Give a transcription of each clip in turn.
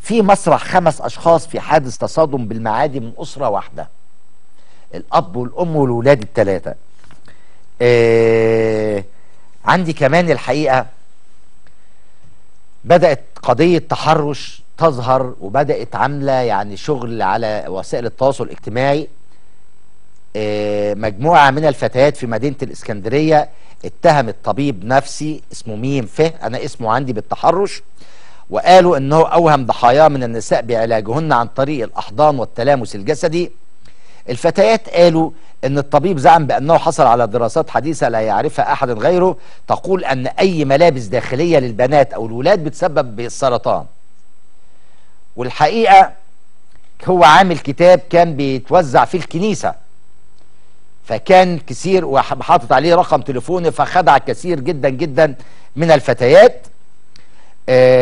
في مسرح خمس أشخاص في حادث تصادم بالمعادي من أسرة واحدة. الأب والأم والولاد الثلاثه آه عندي كمان الحقيقة. بدأت قضية تحرش تظهر وبدأت عاملة يعني شغل على وسائل التواصل الاجتماعي. آه مجموعة من الفتيات في مدينة الإسكندرية اتهمت طبيب نفسي اسمه ميم فه أنا اسمه عندي بالتحرش. وقالوا إنه أوهم ضحاياه من النساء بعلاجهن عن طريق الأحضان والتلامس الجسدي. الفتيات قالوا إن الطبيب زعم بأنه حصل على دراسات حديثة لا يعرفها أحد غيره تقول أن أي ملابس داخلية للبنات أو الولاد بتسبب بالسرطان. والحقيقة هو عامل كتاب كان بيتوزع في الكنيسة فكان كثير وحاطط عليه رقم تليفوني فخدع كثير جدا جدا من الفتيات. آه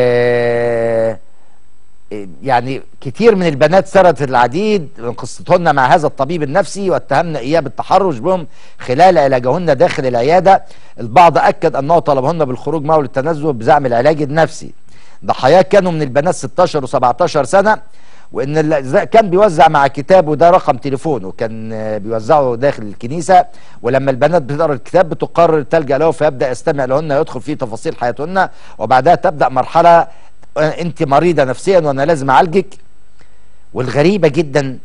يعني كتير من البنات سردت العديد من قصتهن مع هذا الطبيب النفسي واتهمن اياه بالتحرش بهم خلال علاجهن داخل العيادة. البعض أكد أنه طلبهن بالخروج معه للتنزه بزعم العلاج النفسي. ضحاياه كانوا من البنات 16 و17 سنة وإن كان بيوزع مع كتاب وده رقم تليفونه كان بيوزعه داخل الكنيسة ولما البنات بتقرأ الكتاب بتقرر تلجأ له فيبدأ يستمع لهن يدخل في تفاصيل حياتهن وبعدها تبدأ مرحلة انت مريضة نفسيا وأنا لازم أعالجك. والغريبة جدا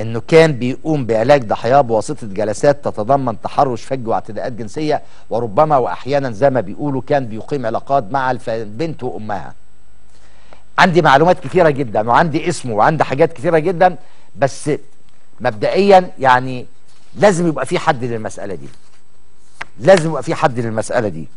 إنه كان بيقوم بعلاج ضحاياه بواسطة جلسات تتضمن تحرش فج واعتداءات جنسية وربما واحيانا زي ما بيقولوا كان بيقيم علاقات مع البنت وأمها. عندي معلومات كثيرة جدا وعندي اسمه وعندي حاجات كثيرة جدا بس مبدئيا يعني لازم يبقى في حد للمسألة دي. لازم يبقى في حد للمسألة دي.